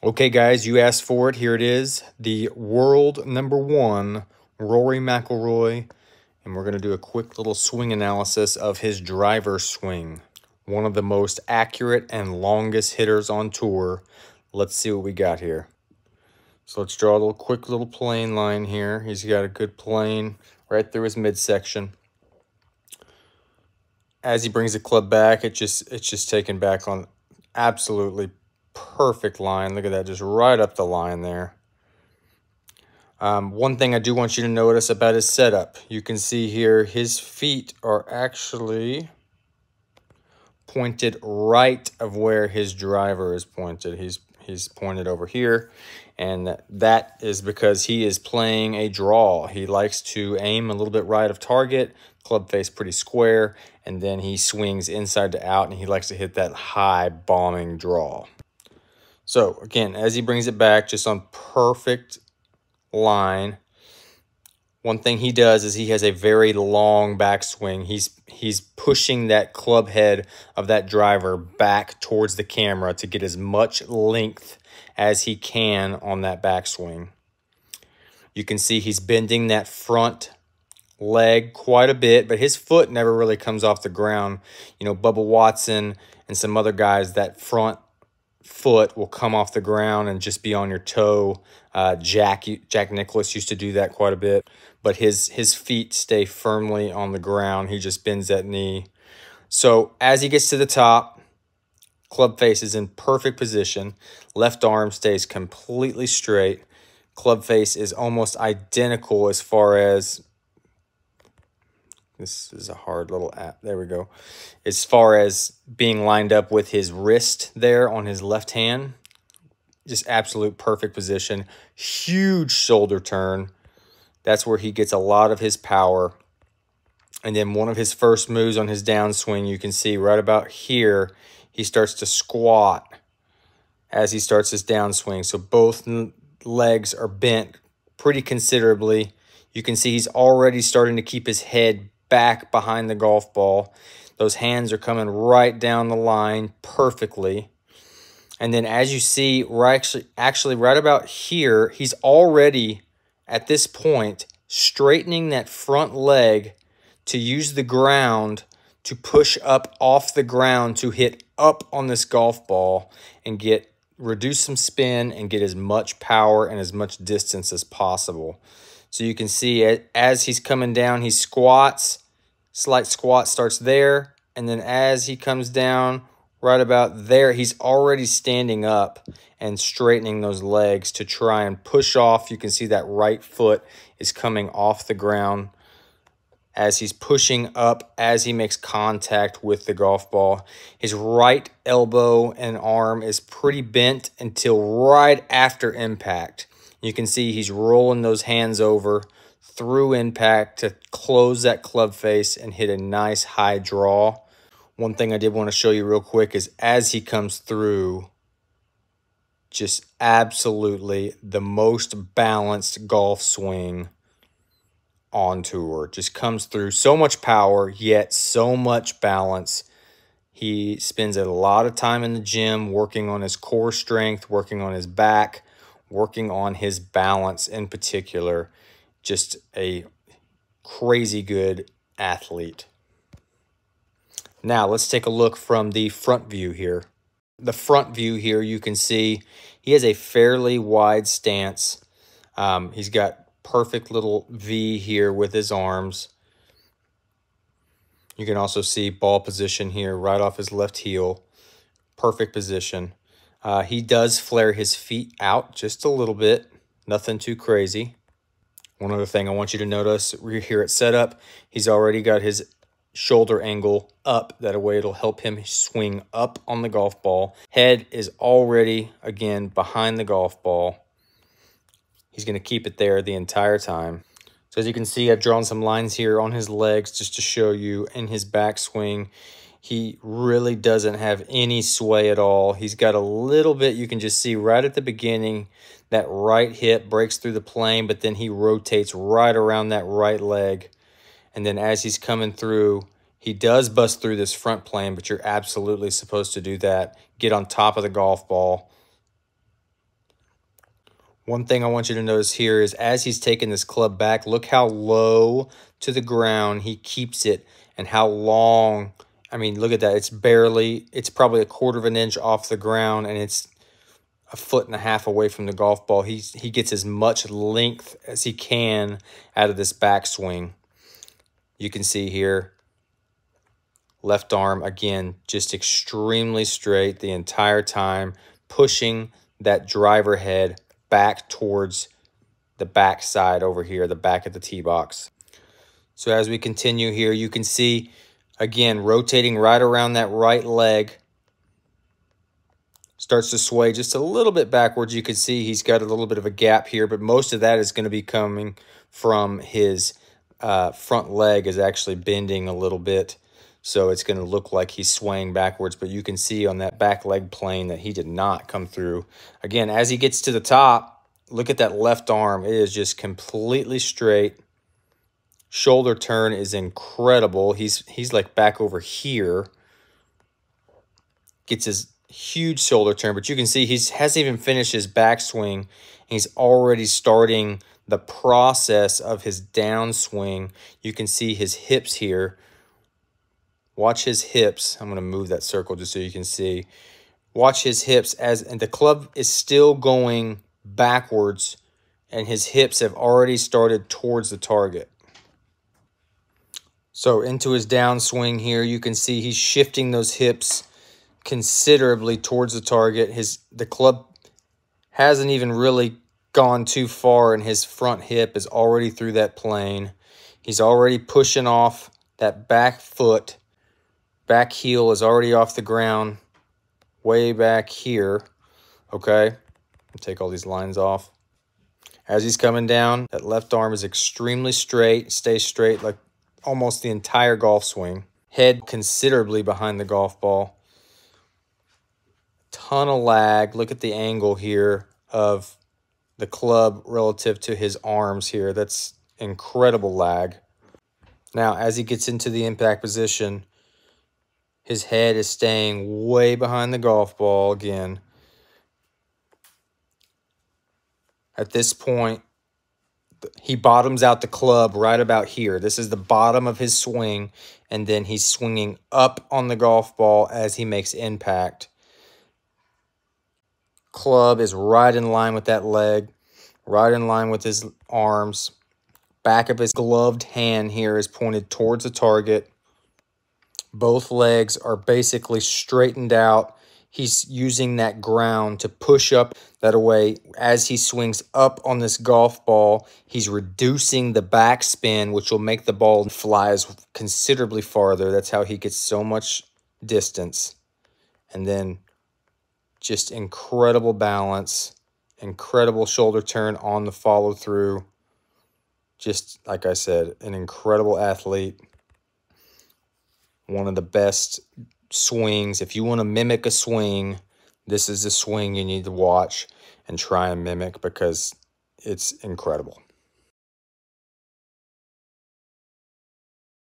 Okay, guys, you asked for it. Here it is. The world number one, Rory McIlroy. And we're going to do a quick little swing analysis of his driver swing. One of the most accurate and longest hitters on tour. Let's see what we got here. So let's draw a little quick little plane line here. He's got a good plane right through his midsection. As he brings the club back, it just it's just taken back on absolutely perfect line. Look at that, just right up the line there. Um, one thing I do want you to notice about his setup, you can see here his feet are actually pointed right of where his driver is pointed. He's he's pointed over here, and that is because he is playing a draw. He likes to aim a little bit right of target, club face pretty square, and then he swings inside to out, and he likes to hit that high bombing draw. So again, as he brings it back, just on perfect line, one thing he does is he has a very long backswing. He's he's pushing that club head of that driver back towards the camera to get as much length as he can on that backswing. You can see he's bending that front leg quite a bit, but his foot never really comes off the ground. You know, Bubba Watson and some other guys, that front foot will come off the ground and just be on your toe. Uh, Jack Jack Nicklaus used to do that quite a bit, but his his feet stay firmly on the ground. He just bends that knee. So as he gets to the top, club face is in perfect position. Left arm stays completely straight. Club face is almost identical as far as this is a hard little app. There we go. As far as being lined up with his wrist there on his left hand, just absolute perfect position. Huge shoulder turn. That's where he gets a lot of his power. And then one of his first moves on his downswing, you can see right about here, he starts to squat as he starts his downswing. So both legs are bent pretty considerably. You can see he's already starting to keep his head back behind the golf ball. Those hands are coming right down the line perfectly. And then as you see, right actually, actually right about here, he's already at this point straightening that front leg to use the ground to push up off the ground to hit up on this golf ball and get reduce some spin and get as much power and as much distance as possible. So you can see it as he's coming down, he squats, slight squat starts there. And then as he comes down right about there, he's already standing up and straightening those legs to try and push off. You can see that right foot is coming off the ground as he's pushing up as he makes contact with the golf ball. His right elbow and arm is pretty bent until right after impact. You can see he's rolling those hands over through impact to close that club face and hit a nice high draw. One thing I did want to show you real quick is as he comes through, just absolutely the most balanced golf swing on tour. Just comes through so much power, yet so much balance. He spends a lot of time in the gym working on his core strength, working on his back, working on his balance in particular. Just a crazy good athlete. Now let's take a look from the front view here. The front view here, you can see he has a fairly wide stance. Um, he's got perfect little V here with his arms. You can also see ball position here right off his left heel. Perfect position. Uh, he does flare his feet out just a little bit. Nothing too crazy. One other thing I want you to notice here at setup, he's already got his shoulder angle up. That way it'll help him swing up on the golf ball. Head is already, again, behind the golf ball. He's going to keep it there the entire time. So as you can see, I've drawn some lines here on his legs just to show you in his backswing. He really doesn't have any sway at all. He's got a little bit, you can just see right at the beginning, that right hip breaks through the plane, but then he rotates right around that right leg. And then as he's coming through, he does bust through this front plane, but you're absolutely supposed to do that. Get on top of the golf ball One thing I want you to notice here is as he's taking this club back, look how low to the ground he keeps it and how long. I mean, look at that. It's barely, it's probably a quarter of an inch off the ground and it's a foot and a half away from the golf ball. He's, he gets as much length as he can out of this backswing. You can see here, left arm, again, just extremely straight the entire time, pushing that driver head back towards the back side over here, the back of the tee box. So as we continue here, you can see, again, rotating right around that right leg. Starts to sway just a little bit backwards. You can see he's got a little bit of a gap here, but most of that is going to be coming from his uh, front leg is actually bending a little bit. So it's going to look like he's swaying backwards, but you can see on that back leg plane that he did not come through. Again, as he gets to the top, look at that left arm. It is just completely straight. Shoulder turn is incredible. He's he's like back over here. Gets his huge shoulder turn, but you can see he hasn't even finished his backswing. He's already starting the process of his downswing. You can see his hips here. Watch his hips. I'm going to move that circle just so you can see. Watch his hips as and the club is still going backwards and his hips have already started towards the target. So into his downswing here, you can see he's shifting those hips considerably towards the target. His the club hasn't even really gone too far and his front hip is already through that plane. He's already pushing off that back foot. Back heel is already off the ground way back here. Okay, take all these lines off. As he's coming down, that left arm is extremely straight. Stay straight like almost the entire golf swing. Head considerably behind the golf ball. Ton of lag. Look at the angle here of the club relative to his arms here. That's incredible lag. Now, as he gets into the impact position, his head is staying way behind the golf ball again. At this point, he bottoms out the club right about here. This is the bottom of his swing, and then he's swinging up on the golf ball as he makes impact club is right in line with that leg, right in line with his arms. Back of his gloved hand here is pointed towards the target. Both legs are basically straightened out. He's using that ground to push up that away. As he swings up on this golf ball, he's reducing the backspin, which will make the ball fly considerably farther. That's how he gets so much distance. And then just incredible balance, incredible shoulder turn on the follow through. Just like I said, an incredible athlete. One of the best swings. If you want to mimic a swing, this is a swing you need to watch and try and mimic because it's incredible.